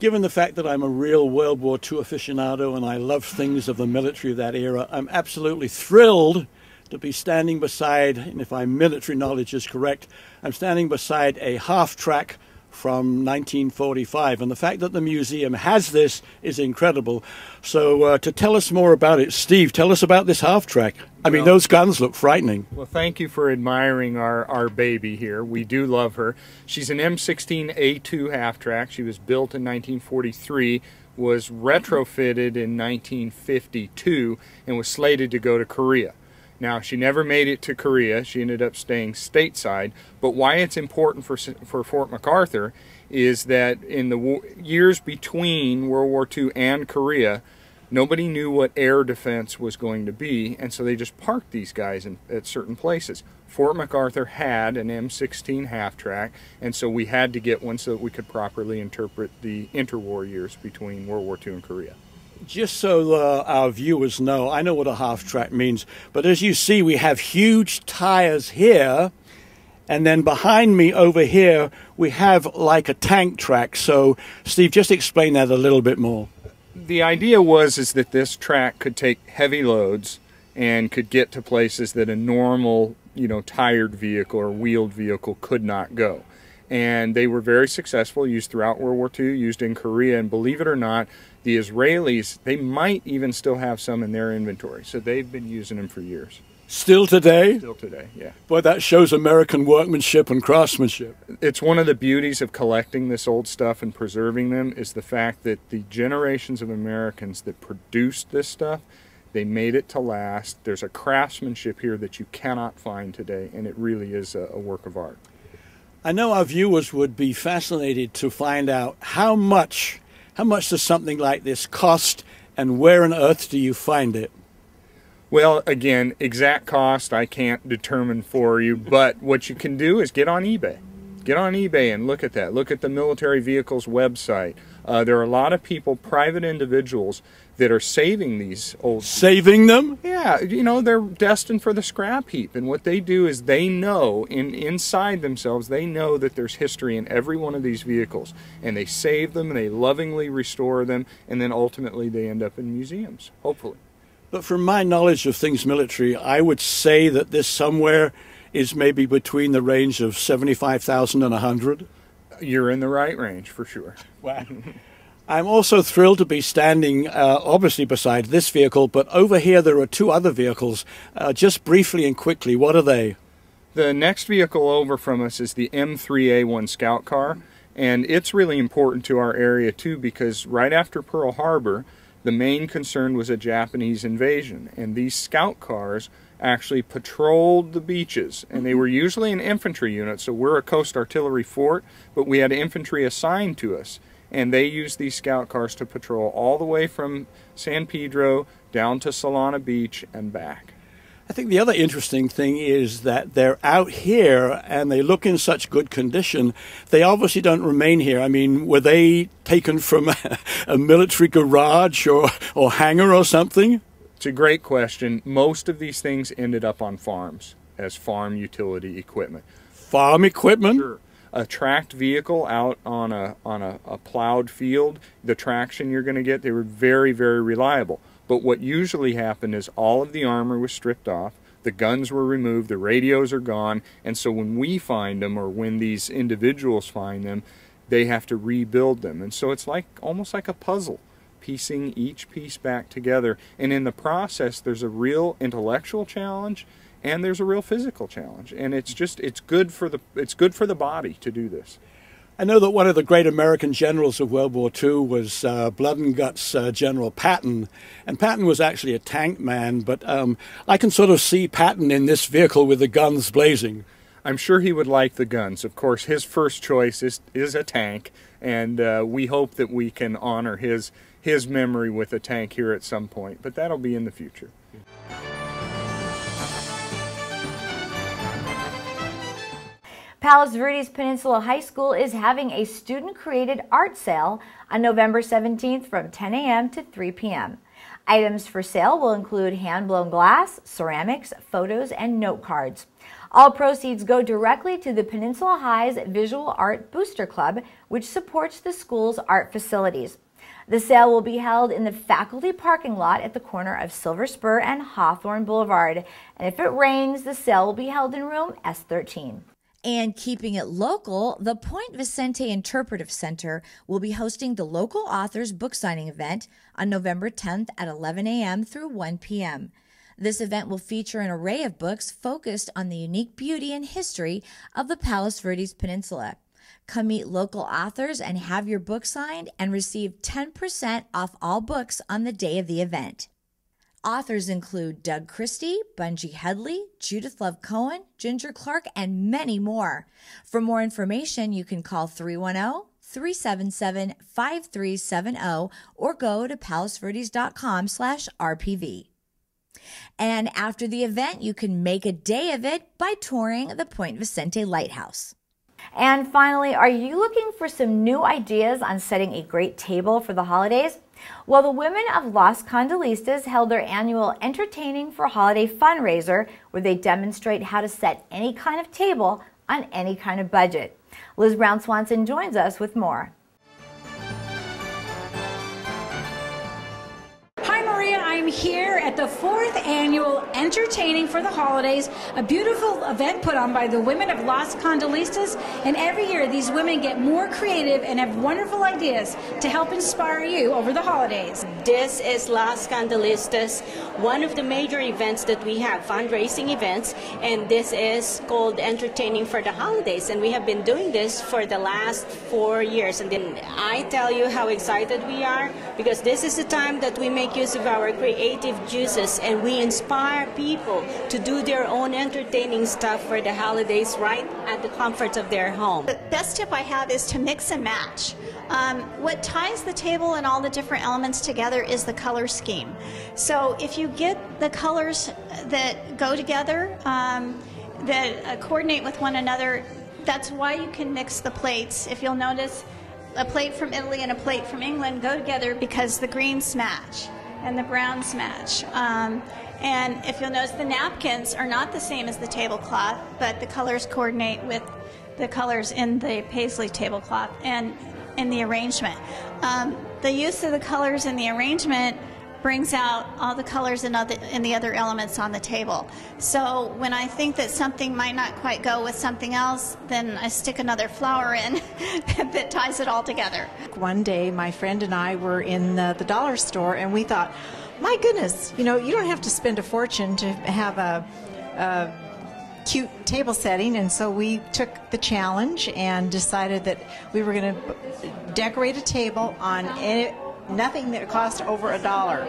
Given the fact that I'm a real World War II aficionado and I love things of the military of that era, I'm absolutely thrilled to be standing beside, and if my military knowledge is correct, I'm standing beside a half track from 1945. And the fact that the museum has this is incredible. So, uh, to tell us more about it, Steve, tell us about this half track. I mean, those guns look frightening. Well, thank you for admiring our, our baby here. We do love her. She's an M16A2 half track. She was built in 1943 was retrofitted in 1952 and was slated to go to Korea. Now, she never made it to Korea. She ended up staying stateside. But why it's important for, for Fort MacArthur is that in the years between World War II and Korea, nobody knew what air defense was going to be, and so they just parked these guys in, at certain places. Fort MacArthur had an M16 half track, and so we had to get one so that we could properly interpret the interwar years between World War II and Korea just so uh, our viewers know, I know what a half track means, but as you see, we have huge tires here, and then behind me over here, we have like a tank track. So, Steve, just explain that a little bit more. The idea was is that this track could take heavy loads and could get to places that a normal, you know, tired vehicle or wheeled vehicle could not go and they were very successful, used throughout World War II, used in Korea, and believe it or not, the Israelis, they might even still have some in their inventory, so they've been using them for years. Still today? Still today, yeah. Boy, that shows American workmanship and craftsmanship. It's one of the beauties of collecting this old stuff and preserving them is the fact that the generations of Americans that produced this stuff, they made it to last. There's a craftsmanship here that you cannot find today, and it really is a, a work of art. I know our viewers would be fascinated to find out how much how much does something like this cost and where on earth do you find it? Well, again, exact cost I can't determine for you, but what you can do is get on eBay. Get on eBay and look at that. Look at the military vehicles website. Uh, there are a lot of people, private individuals, that are saving these old. Saving them? Yeah, you know they're destined for the scrap heap, and what they do is they know in inside themselves they know that there's history in every one of these vehicles, and they save them and they lovingly restore them, and then ultimately they end up in museums, hopefully. But from my knowledge of things military, I would say that this somewhere is maybe between the range of 75,000 and 100. You're in the right range for sure. Wow. I'm also thrilled to be standing, uh, obviously, beside this vehicle, but over here there are two other vehicles. Uh, just briefly and quickly, what are they? The next vehicle over from us is the M3A1 Scout Car, and it's really important to our area too because right after Pearl Harbor, the main concern was a Japanese invasion, and these scout cars actually patrolled the beaches, and they were usually an infantry unit. So we're a coast artillery fort, but we had infantry assigned to us, and they use these scout cars to patrol all the way from San Pedro down to Solana Beach and back. I think the other interesting thing is that they're out here and they look in such good condition. They obviously don't remain here. I mean, were they taken from a, a military garage or, or hangar or something? It's a great question. Most of these things ended up on farms as farm utility equipment. Farm equipment? Sure. A tracked vehicle out on a on a, a plowed field, the traction you're going to get, they were very, very reliable. But what usually happened is all of the armor was stripped off, the guns were removed, the radios are gone, and so when we find them or when these individuals find them, they have to rebuild them. And so it's like almost like a puzzle piecing each piece back together. And in the process, there's a real intellectual challenge and there's a real physical challenge. And it's just it's good for the it's good for the body to do this. I know that one of the great American generals of World War II was uh, Blood and Guts uh, General Patton, and Patton was actually a tank man. But um, I can sort of see Patton in this vehicle with the guns blazing. I'm sure he would like the guns. Of course, his first choice is is a tank, and uh, we hope that we can honor his his memory with a tank here at some point, but that'll be in the future. Palos Verdes Peninsula High School is having a student-created art sale on November 17th from 10 a.m. to 3 p.m. Items for sale will include hand-blown glass, ceramics, photos, and note cards. All proceeds go directly to the Peninsula High's Visual Art Booster Club, which supports the school's art facilities. The sale will be held in the faculty parking lot at the corner of Silver Spur and Hawthorne Boulevard. And if it rains, the sale will be held in room S13. And keeping it local, the Point Vicente Interpretive Center will be hosting the local authors book signing event on November 10th at 11 a.m. through 1 p.m. This event will feature an array of books focused on the unique beauty and history of the Palos Verdes Peninsula. Come meet local authors and have your book signed and receive 10% off all books on the day of the event. Authors include Doug Christie, Bungie Headley, Judith Love Cohen, Ginger Clark, and many more. For more information, you can call 310 377 5370 or go to palosverdes.com slash RPV. And after the event, you can make a day of it by touring the Point Vicente Lighthouse. And finally, are you looking for some new ideas on setting a great table for the holidays? Well, the women of Los Candalistas held their annual Entertaining for Holiday fundraiser where they demonstrate how to set any kind of table on any kind of budget. Liz Brown Swanson joins us with more. Here at the fourth annual Entertaining for the Holidays, a beautiful event put on by the women of Las Candalistas. And every year, these women get more creative and have wonderful ideas to help inspire you over the holidays. This is Las Candalistas, one of the major events that we have, fundraising events, and this is called Entertaining for the Holidays. And we have been doing this for the last four years. And then I tell you how excited we are because this is the time that we make use of our creative juices and we inspire people to do their own entertaining stuff for the holidays right at the comfort of their home. The best tip I have is to mix and match. Um, what ties the table and all the different elements together is the color scheme. So if you get the colors that go together, um, that uh, coordinate with one another, that's why you can mix the plates. If you'll notice, a plate from Italy and a plate from England go together because the greens match and the browns match. Um, and if you'll notice, the napkins are not the same as the tablecloth, but the colors coordinate with the colors in the paisley tablecloth and in the arrangement. Um, the use of the colors in the arrangement brings out all the colors and, other, and the other elements on the table. So when I think that something might not quite go with something else, then I stick another flower in that ties it all together. One day, my friend and I were in the, the dollar store, and we thought, my goodness, you know, you don't have to spend a fortune to have a, a cute table setting, and so we took the challenge and decided that we were going to decorate a table on any, nothing that cost over a dollar.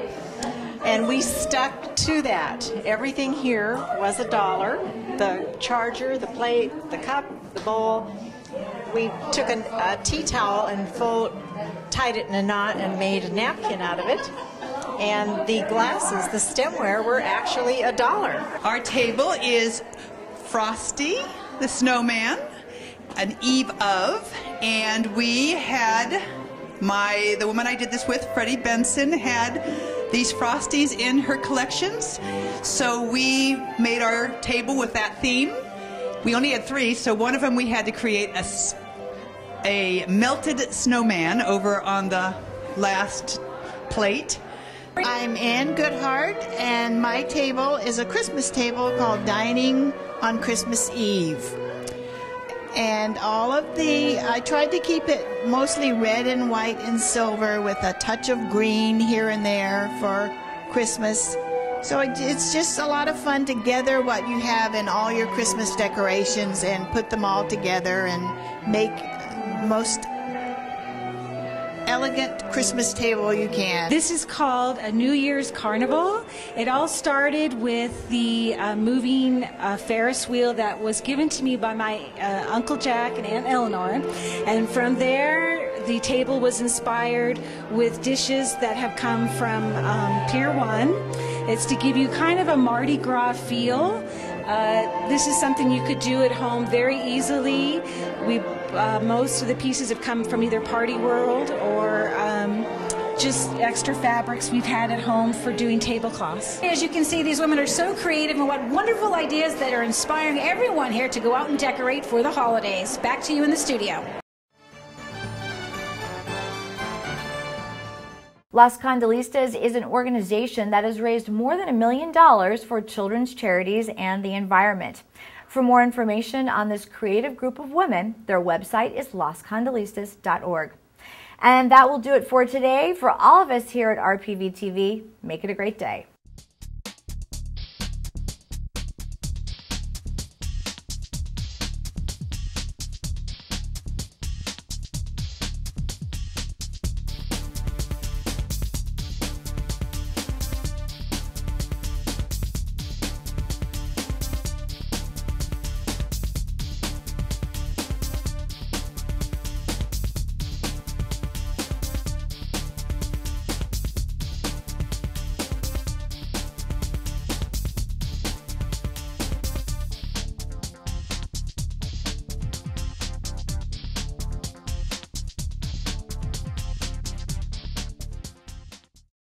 And we stuck to that. Everything here was a dollar the charger, the plate, the cup, the bowl. We took a, a tea towel and fold, tied it in a knot and made a napkin out of it. And the glasses, the stemware, were actually a dollar. Our table is Frosty, the snowman, an eve of, and we had my the woman I did this with, Freddie Benson, had these Frosties in her collections. So we made our table with that theme. We only had three, so one of them we had to create a, a melted snowman over on the last plate. I'm Ann Goodhart, and my table is a Christmas table called Dining on Christmas Eve and all of the I tried to keep it mostly red and white and silver with a touch of green here and there for Christmas. So it's just a lot of fun to gather what you have in all your Christmas decorations and put them all together and make most elegant Christmas table you can. This is called a New Year's Carnival. It all started with the uh, moving uh, Ferris wheel that was given to me by my uh, Uncle Jack and Aunt Eleanor. And from there, the table was inspired with dishes that have come from um, Pier 1. It's to give you kind of a Mardi Gras feel. Uh, this is something you could do at home very easily. We uh, most of the pieces have come from either Party World or um, just extra fabrics we've had at home for doing tablecloths. As you can see, these women are so creative and what wonderful ideas that are inspiring everyone here to go out and decorate for the holidays. Back to you in the studio. Las Candalistas is an organization that has raised more than a million dollars for children's charities and the environment. For more information on this creative group of women, their website is lascandalistas.org. And that will do it for today. For all of us here at RPV TV, make it a great day.